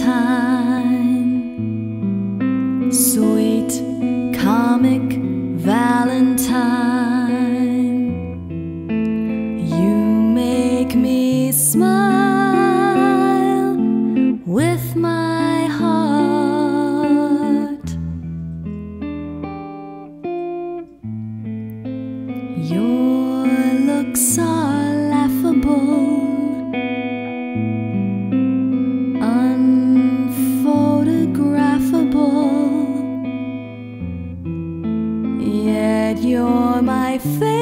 time. My favorite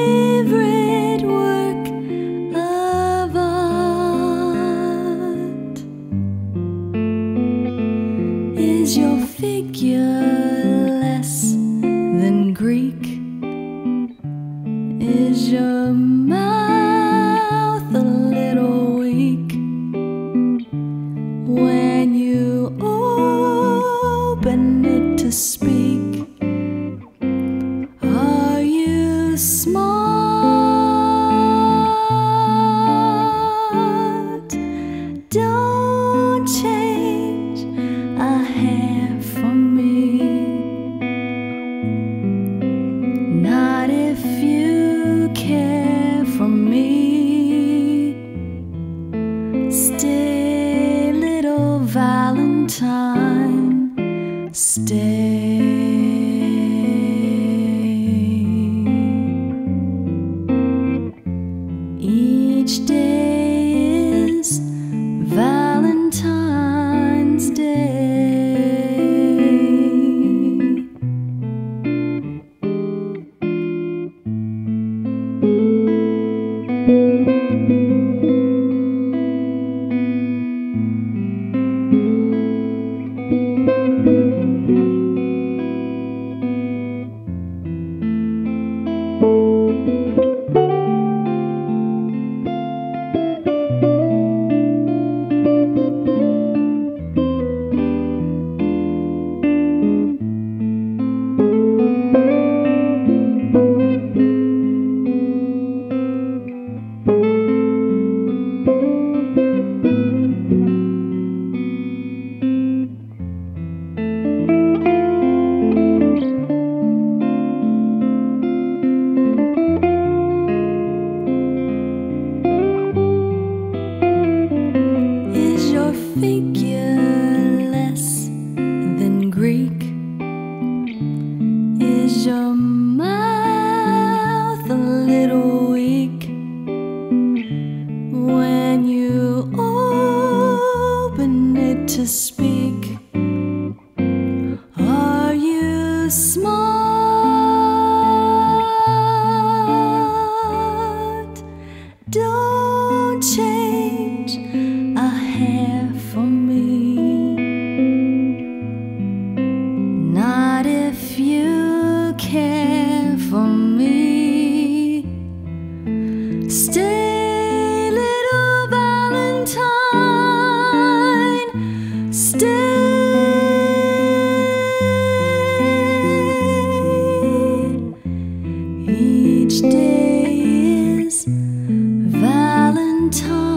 Don't change a hair for me. Not if you care for me. Stay, little Valentine. Stay. Figure less than Greek? Is your mouth a little weak when you open it to speak? Stay, little Valentine. Stay. Each day is Valentine.